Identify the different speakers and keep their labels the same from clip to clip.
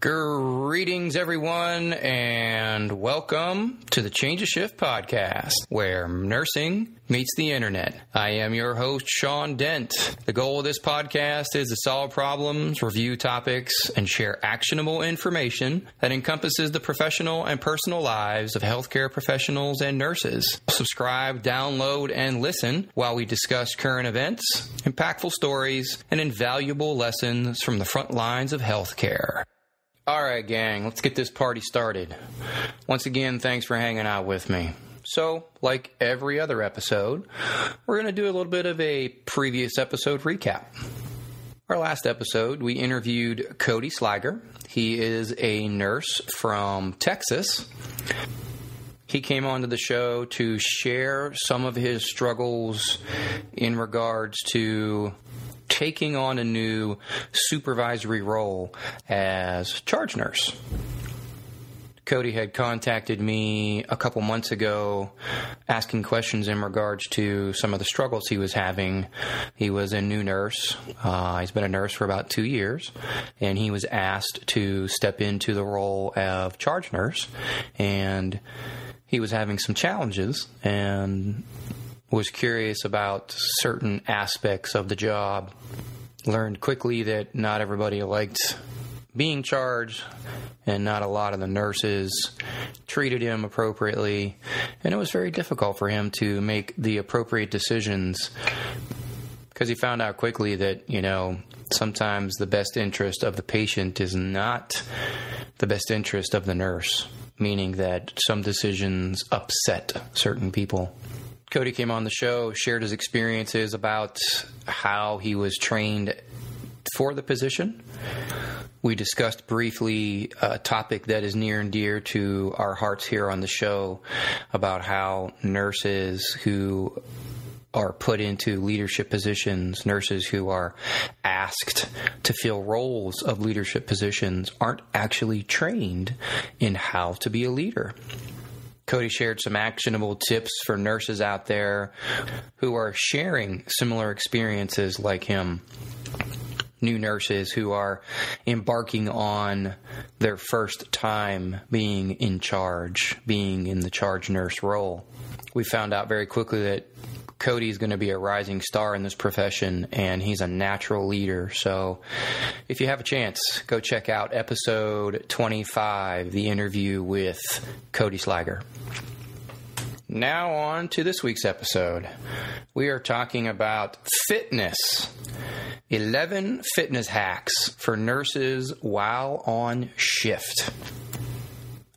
Speaker 1: Greetings, everyone, and welcome to the Change of Shift podcast, where nursing meets the internet. I am your host, Sean Dent. The goal of this podcast is to solve problems, review topics, and share actionable information that encompasses the professional and personal lives of healthcare professionals and nurses. Subscribe, download, and listen while we discuss current events, impactful stories, and invaluable lessons from the front lines of healthcare. All right, gang, let's get this party started. Once again, thanks for hanging out with me. So, like every other episode, we're going to do a little bit of a previous episode recap. Our last episode, we interviewed Cody Slager. He is a nurse from Texas. He came onto the show to share some of his struggles in regards to taking on a new supervisory role as charge nurse. Cody had contacted me a couple months ago asking questions in regards to some of the struggles he was having. He was a new nurse. Uh, he's been a nurse for about two years, and he was asked to step into the role of charge nurse. And he was having some challenges, and was curious about certain aspects of the job. Learned quickly that not everybody liked being charged, and not a lot of the nurses treated him appropriately. And it was very difficult for him to make the appropriate decisions because he found out quickly that, you know, sometimes the best interest of the patient is not the best interest of the nurse, meaning that some decisions upset certain people. Cody came on the show, shared his experiences about how he was trained for the position. We discussed briefly a topic that is near and dear to our hearts here on the show about how nurses who are put into leadership positions, nurses who are asked to fill roles of leadership positions, aren't actually trained in how to be a leader. Cody shared some actionable tips for nurses out there who are sharing similar experiences like him. New nurses who are embarking on their first time being in charge, being in the charge nurse role. We found out very quickly that Cody's going to be a rising star in this profession and he's a natural leader. So if you have a chance, go check out episode 25, the interview with Cody Slager. Now, on to this week's episode. We are talking about fitness 11 fitness hacks for nurses while on shift.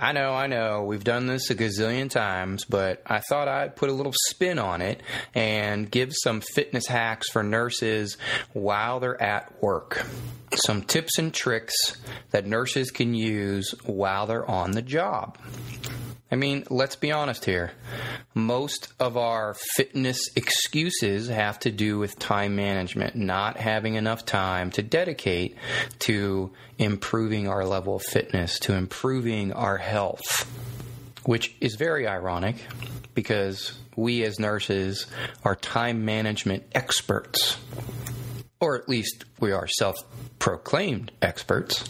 Speaker 1: I know, I know. We've done this a gazillion times, but I thought I'd put a little spin on it and give some fitness hacks for nurses while they're at work. Some tips and tricks that nurses can use while they're on the job. I mean, let's be honest here. Most of our fitness excuses have to do with time management, not having enough time to dedicate to improving our level of fitness, to improving our health, which is very ironic because we as nurses are time management experts, or at least we are self proclaimed experts.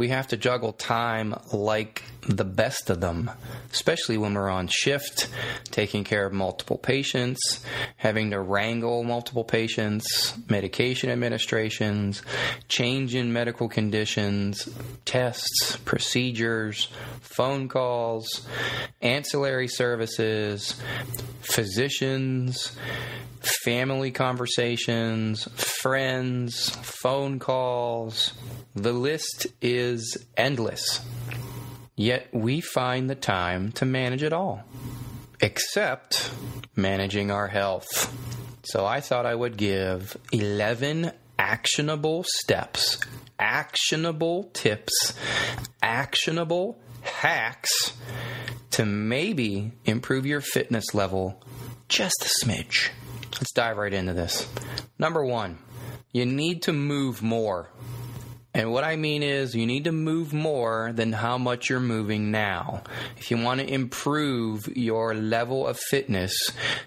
Speaker 1: We have to juggle time like the best of them, especially when we're on shift, taking care of multiple patients, having to wrangle multiple patients, medication administrations, change in medical conditions, tests, procedures, phone calls, ancillary services, physicians, family conversations, friends, phone calls. The list is endless. Yet we find the time to manage it all, except managing our health. So I thought I would give 11 actionable steps, actionable tips, actionable hacks to maybe improve your fitness level just a smidge. Let's dive right into this. Number one, you need to move more. And what I mean is, you need to move more than how much you're moving now. If you want to improve your level of fitness,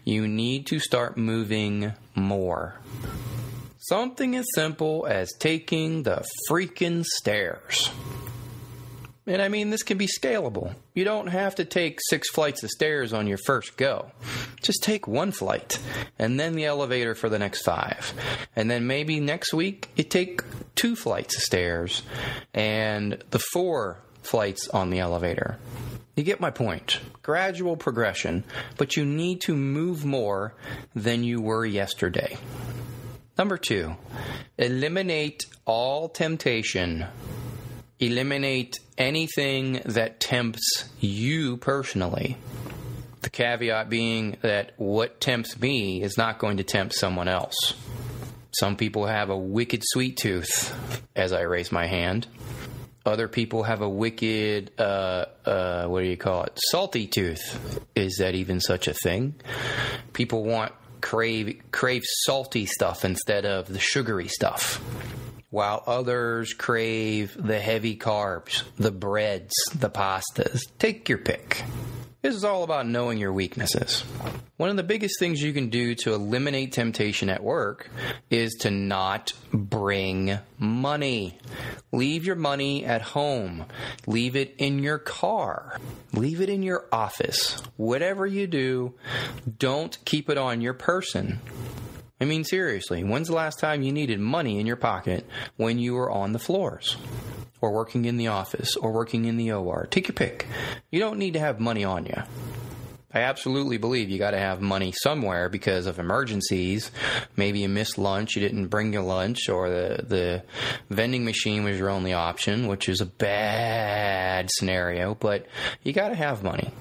Speaker 1: you need to start moving more. Something as simple as taking the freaking stairs. And I mean, this can be scalable. You don't have to take six flights of stairs on your first go. Just take one flight and then the elevator for the next five. And then maybe next week you take two flights of stairs and the four flights on the elevator. You get my point. Gradual progression, but you need to move more than you were yesterday. Number two, eliminate all temptation eliminate anything that tempts you personally. The caveat being that what tempts me is not going to tempt someone else. Some people have a wicked sweet tooth, as I raise my hand. Other people have a wicked, uh, uh, what do you call it? Salty tooth. Is that even such a thing? People want crave crave salty stuff instead of the sugary stuff while others crave the heavy carbs, the breads, the pastas. Take your pick. This is all about knowing your weaknesses. One of the biggest things you can do to eliminate temptation at work is to not bring money. Leave your money at home. Leave it in your car. Leave it in your office. Whatever you do, don't keep it on your person. I mean, seriously, when's the last time you needed money in your pocket when you were on the floors? Or working in the office, or working in the OR? Take your pick. You don't need to have money on you. I absolutely believe you got to have money somewhere because of emergencies. Maybe you missed lunch, you didn't bring your lunch, or the, the vending machine was your only option, which is a bad scenario, but you got to have money.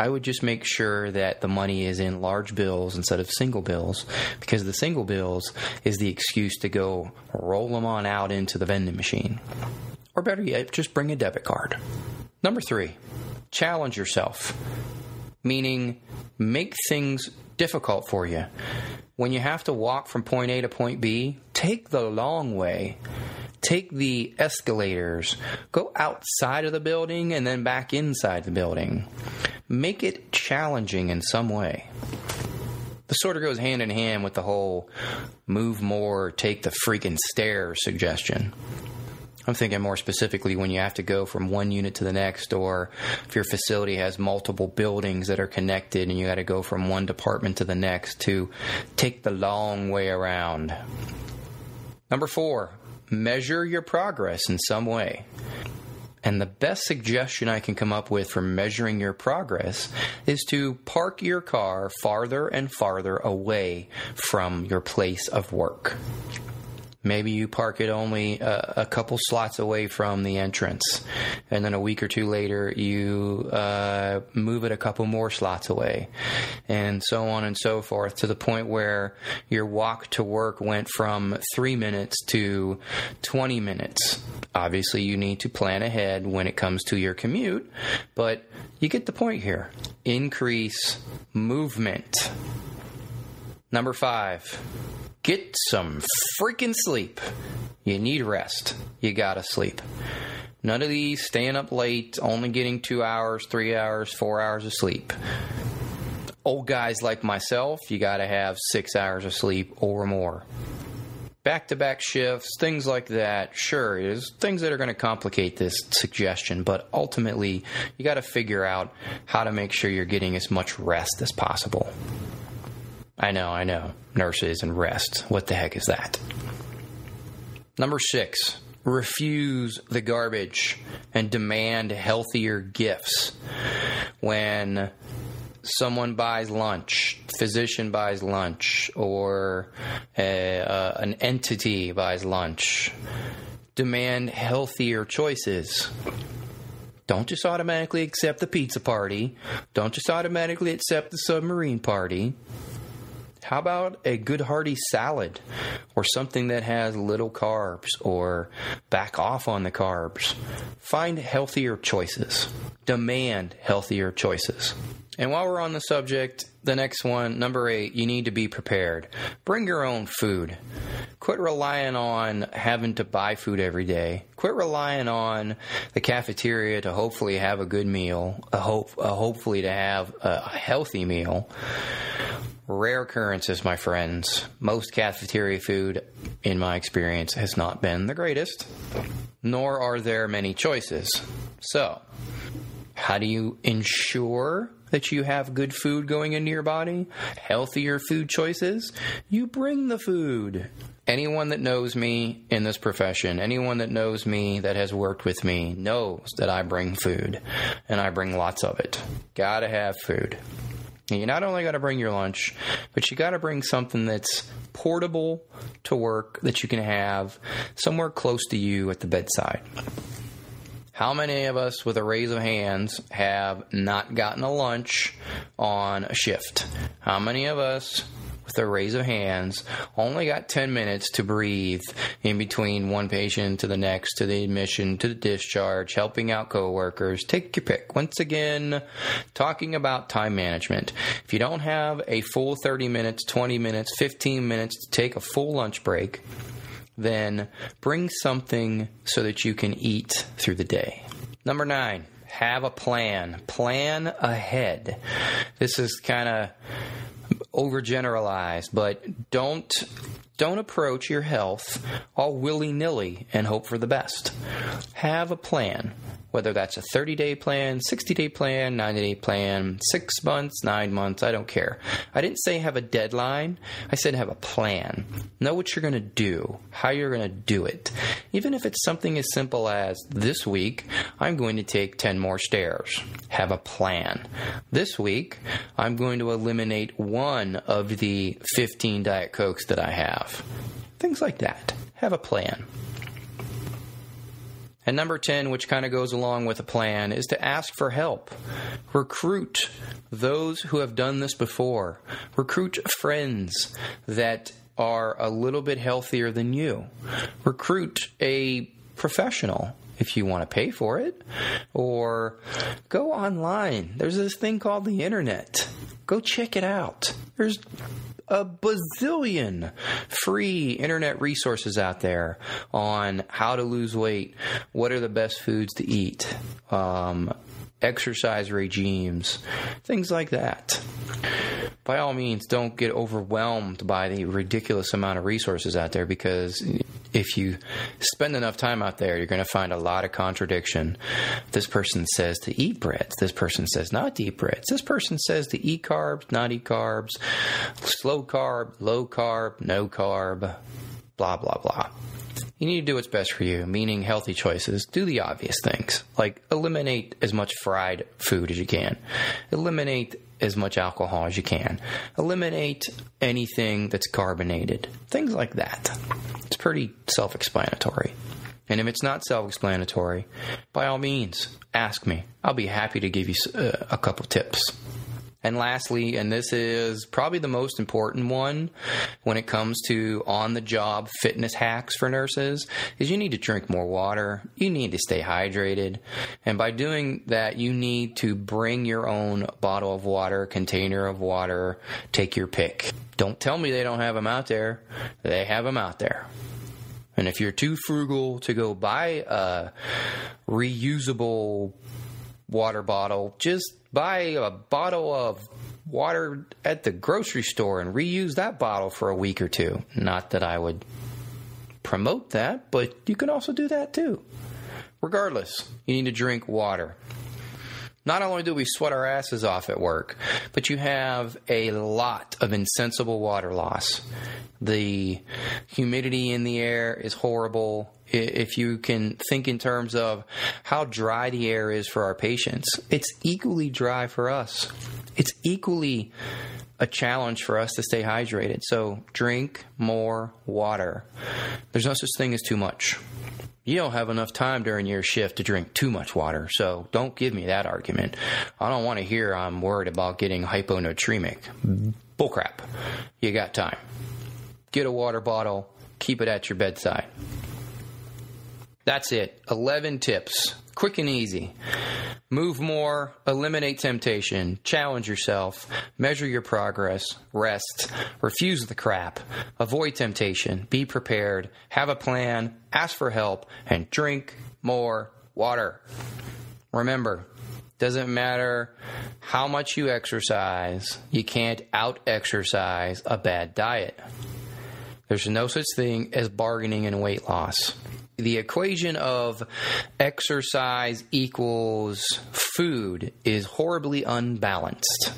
Speaker 1: I would just make sure that the money is in large bills instead of single bills because the single bills is the excuse to go roll them on out into the vending machine. Or better yet, just bring a debit card. Number three, challenge yourself, meaning make things difficult for you. When you have to walk from point A to point B, take the long way take the escalators, go outside of the building and then back inside the building. Make it challenging in some way. This sort of goes hand in hand with the whole move more, take the freaking stairs suggestion. I'm thinking more specifically when you have to go from one unit to the next, or if your facility has multiple buildings that are connected and you got to go from one department to the next to take the long way around. Number four, measure your progress in some way. And the best suggestion I can come up with for measuring your progress is to park your car farther and farther away from your place of work. Maybe you park it only a, a, couple slots away from the entrance, and then a week or two later you uh, move it a couple more slots away, and so on and so forth to the point where your walk to work went from three minutes to 20 minutes. Obviously, you need to plan ahead when it comes to your commute, but you get the point here. Increase movement. Number five Get some freaking sleep. You need rest. You gotta sleep. None of these staying up late, only getting two hours, three hours, four hours of sleep. Old guys like myself, you gotta have six hours of sleep or more. Back to back shifts, things like that, sure, is things that are to complicate this suggestion, but ultimately, you got to figure out how to make sure you're getting as much rest as possible. I know, I know. Nurses and rest. What the heck is that? Number six, refuse the garbage and demand healthier gifts. When someone buys lunch, physician buys lunch, or a, uh, an entity buys lunch, demand healthier choices. Don't just automatically accept the pizza party. Don't just automatically accept the submarine party. How about a good hearty salad or something that has little carbs or back off on the carbs? Find healthier choices. Demand healthier choices. And while we're on the subject, the next one, number eight, you need to be prepared. Bring your own food. Quit relying on having to buy food every day. Quit relying on the cafeteria to hopefully have a good meal, a hope, hopefully to have a healthy meal Rare occurrences, my friends. Most cafeteria food, in my experience, has not been the greatest, nor are there many choices. So, how do you ensure that you have good food going into your body? Healthier food choices? You bring the food. Anyone that knows me in this profession, anyone that knows me that has worked with me, knows that I bring food, and I bring lots of it. Gotta have food. You not only got to bring your lunch, but you got to bring something that's portable to work that you can have somewhere close to you at the bedside. How many of us, with a raise of hands, have not gotten a lunch on a shift? How many of us with a raise of hands, only got 10 minutes to breathe in between one patient to the next, to the admission, to the discharge, helping out coworkers. Take your pick. Once again, talking about time management. If you don't have a full 30 minutes, 20 minutes, 15 minutes to take a full lunch break, then bring something so that you can eat through the day. Number nine, have a plan. Plan ahead. This is kind of overgeneralize, but don't don't approach your health all willy nilly and hope for the best. Have a plan whether that's a 30 day plan, 60 day plan, 90 day plan, six months, nine months, I don't care. I didn't say have a deadline, I said have a plan. Know what you're going to do, how you're going to do it. Even if it's something as simple as this week, I'm going to take 10 more stairs. Have a plan. This week, I'm going to eliminate one of the 15 Diet Cokes that I have. Things like that. Have a plan. And number 10, which kind of goes along with a plan, is to ask for help. Recruit those who have done this before. Recruit friends that are a little bit healthier than you. Recruit a professional if you want to pay for it, or go online. There's this thing called the internet. Go check it out. There's a bazillion free internet resources out there on how to lose weight, what are the best foods to eat, um, exercise regimes, things like that. By all means, don't get overwhelmed by the ridiculous amount of resources out there because if you spend enough time out there, you're going to find a lot of contradiction. This person says to eat breads. This person says not to eat breads. This person says to eat carbs, not eat carbs, slow carb, low carb, no carb, blah, blah, blah. You need to do what's best for you, meaning healthy choices. Do the obvious things, like eliminate as much fried food as you can, eliminate as much alcohol as you can, eliminate anything that's carbonated, things like that. It's pretty self explanatory. And if it's not self explanatory, by all means, ask me. I'll be happy to give you uh, a couple tips. And lastly, and this is probably the most important one when it comes to on the job fitness hacks for nurses, is you need to drink more water. You need to stay hydrated. And by doing that, you need to bring your own bottle of water, container of water, take your pick. Don't tell me they don't have them out there. They have them out there. And if you're too frugal to go buy a reusable water bottle, just buy a bottle of water at the grocery store and reuse that bottle for a week or two. Not that I would promote that, but you can also do that too. Regardless, you need to drink water. Not only do we sweat our asses off at work, but you have a lot of insensible water loss. The humidity in the air is horrible. If you can think in terms of how dry the air is for our patients, it's equally dry for us. It's equally a challenge for us to stay hydrated. So drink more water. There's no such thing as too much you don't have enough time during your shift to drink too much water. So don't give me that argument. I don't want to hear I'm worried about getting hyponatremic. Bullcrap. You got time. Get a water bottle, keep it at your bedside. That's it. 11 tips. Quick and easy. Move more, eliminate temptation, challenge yourself, measure your progress, rest, refuse the crap, avoid temptation, be prepared, have a plan, ask for help, and drink more water. Remember, Doesn't matter how much you exercise, you can't out exercise a bad diet. There's no such thing as bargaining in weight loss. The equation of exercise equals food is horribly unbalanced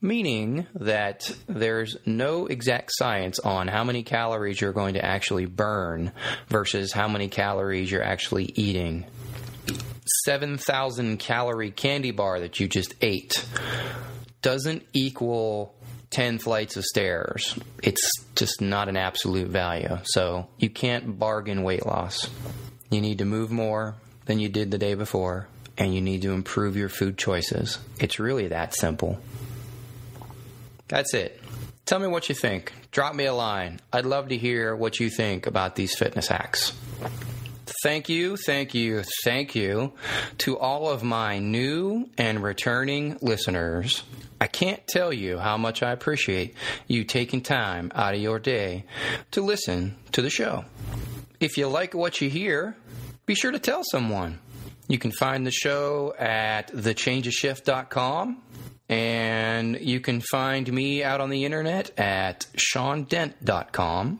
Speaker 1: meaning that there's no exact science on how many calories you're going to actually burn versus how many calories you're actually eating. 7,000 calorie candy bar that you just ate doesn't equal 10 flights of stairs. It's just not an absolute value. So you can't bargain weight loss. You need to move more than you did the day before, and you need to improve your food choices. It's really that simple. That's it. Tell me what you think. Drop me a line. I'd love to hear what you think about these fitness hacks. Thank you, thank you, thank you to all of my new and returning listeners. I can't tell you how much I appreciate you taking time out of your day to listen to the show. If you like what you hear, be sure to tell someone. You can find the show at thechangeofshift.com and you can find me out on the internet at SeanDent.com.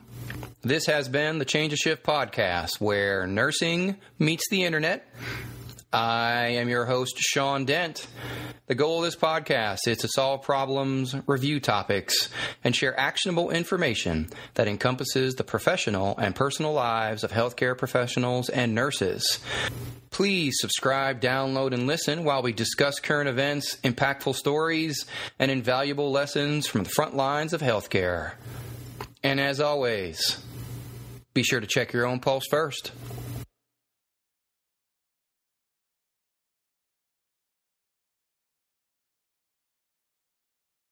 Speaker 1: This has been the Change of Shift podcast, where nursing meets the internet. I am your host, Sean Dent. The goal of this podcast is to solve problems, review topics, and share actionable information that encompasses the professional and personal lives of healthcare professionals and nurses. Please subscribe, download, and listen while we discuss current events, impactful stories, and invaluable lessons from the front lines of healthcare. And as always, be sure to check your own pulse first.